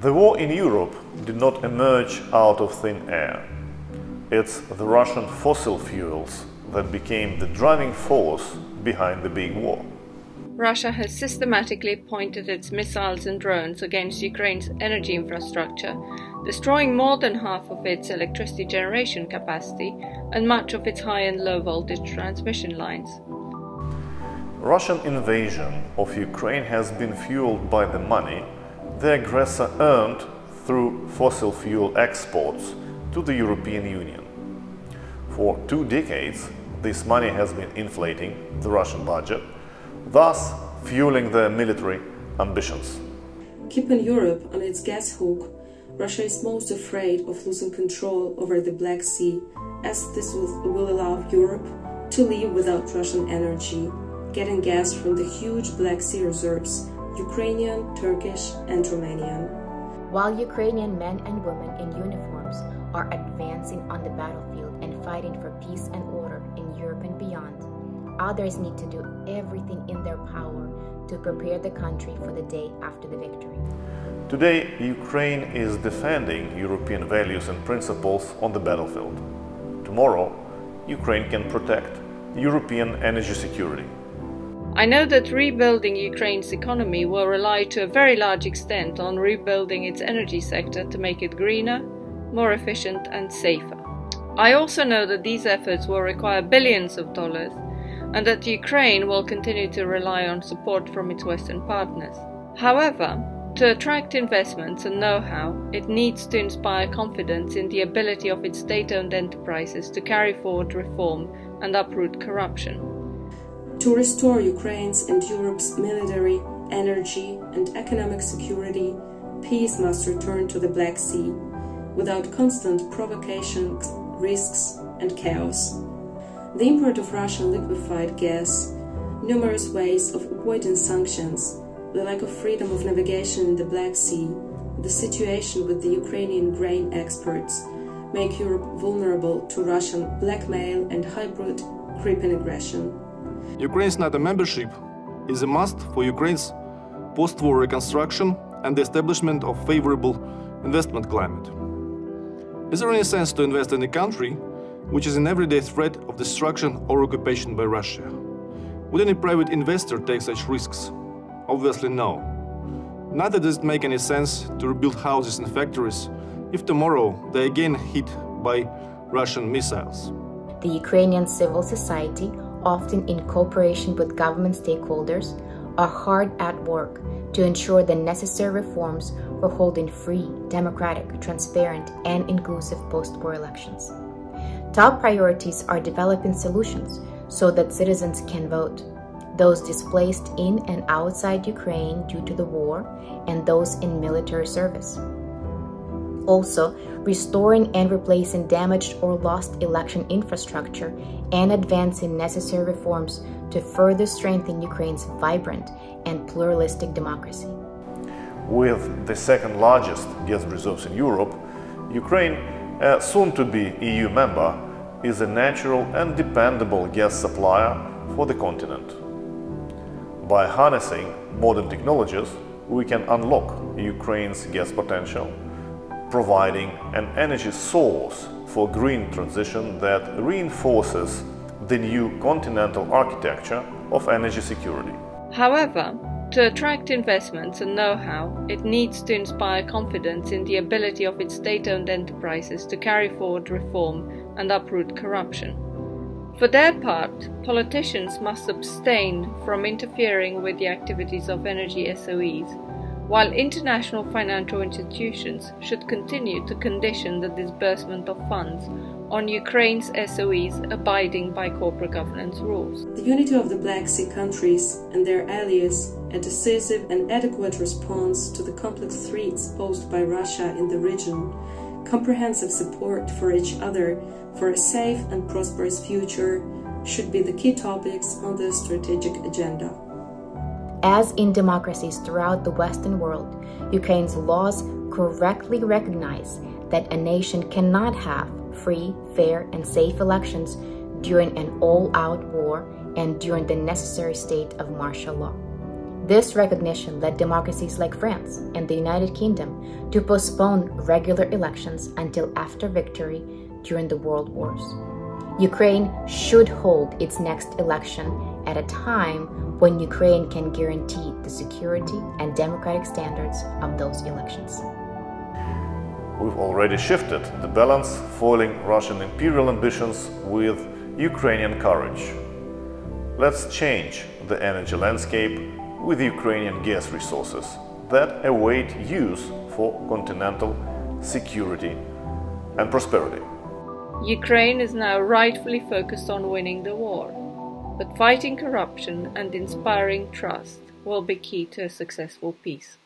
The war in Europe did not emerge out of thin air. It's the Russian fossil fuels that became the driving force behind the big war. Russia has systematically pointed its missiles and drones against Ukraine's energy infrastructure, destroying more than half of its electricity generation capacity and much of its high and low voltage transmission lines. Russian invasion of Ukraine has been fueled by the money the aggressor earned through fossil fuel exports to the European Union. For two decades, this money has been inflating the Russian budget, thus fueling their military ambitions. Keeping Europe on its gas hook, Russia is most afraid of losing control over the Black Sea, as this will, allow Europe to live without Russian energy, getting gas from the huge Black Sea reserves Ukrainian, Turkish, and Romanian. While Ukrainian men and women in uniforms are advancing on the battlefield and fighting for peace and order in Europe and beyond, others need to do everything in their power to prepare the country for the day after the victory. Today, Ukraine is defending European values and principles on the battlefield. Tomorrow, Ukraine can protect European energy security. I know that rebuilding Ukraine's economy will rely to a very large extent on rebuilding its energy sector to make it greener, more efficient, and safer. I also know that these efforts will require billions of dollars and that Ukraine will continue to rely on support from its Western partners. However, to attract investments and know how, it needs to inspire confidence in the ability of its state owned enterprises to carry forward reform and uproot corruption. To restore Ukraine's and Europe's military, energy, and economic security, peace must return to the Black Sea without constant provocations, risks, and chaos. The import of Russian liquefied gas, numerous ways of avoiding sanctions, the lack of freedom of navigation in the Black Sea, the situation with the Ukrainian grain exports make Europe vulnerable to Russian blackmail and hybrid creeping aggression. Ukraine's NATO membership is a must for Ukraine's post-war reconstruction and the establishment of a favorable investment climate. Is there any sense to invest in a country which is in everyday threat of destruction or occupation by Russia? Would any private investor take such risks? Obviously no. Neither does it make any sense to rebuild houses and factories if tomorrow they are again hit by Russian missiles. The Ukrainian civil society often in cooperation with government stakeholders, are hard at work to ensure the necessary reforms for holding free, democratic, transparent, and inclusive post-war elections. Top priorities are developing solutions so that citizens can vote, those displaced in and outside Ukraine due to the war, and those in military service. Also, restoring and replacing damaged or lost election infrastructure and advancing necessary reforms to further strengthen Ukraine's vibrant and pluralistic democracy. With the second largest gas reserves in Europe, Ukraine, a soon to be EU member, is a natural and dependable gas supplier for the continent. By harnessing modern technologies, we can unlock Ukraine's gas potential providing an energy source for green transition that reinforces the new continental architecture of energy security. However, to attract investments and know-how, it needs to inspire confidence in the ability of its state-owned enterprises to carry forward reform and uproot corruption. For their part, politicians must abstain from interfering with the activities of energy SOEs while international financial institutions should continue to condition the disbursement of funds on Ukraine's SOEs abiding by corporate governance rules. The unity of the Black Sea countries and their allies, a decisive and adequate response to the complex threats posed by Russia in the region, comprehensive support for each other for a safe and prosperous future should be the key topics on the strategic agenda. As in democracies throughout the Western world, Ukraine's laws correctly recognize that a nation cannot have free, fair, and safe elections during an all out war and during the necessary state of martial law. This recognition led democracies like France and the United Kingdom to postpone regular elections until after victory during the world wars. Ukraine should hold its next election at a time when Ukraine can guarantee the security and democratic standards of those elections. We've already shifted the balance, foiling Russian imperial ambitions with Ukrainian courage. Let's change the energy landscape with Ukrainian gas resources that await use for continental security and prosperity. Ukraine is now rightfully focused on winning the war, but fighting corruption and inspiring trust will be key to a successful peace.